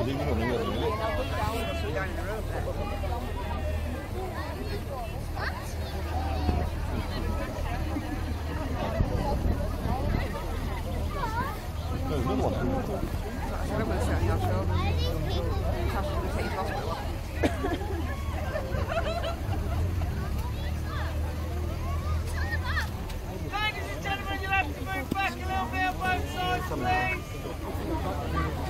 Ladies and gentlemen, you'll have to move back a little bit on both sides, please.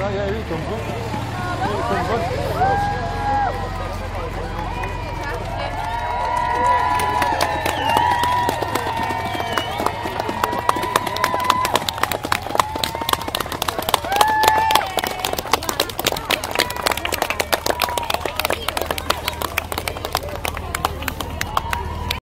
야, 야, 여기 경분. 여기 경분.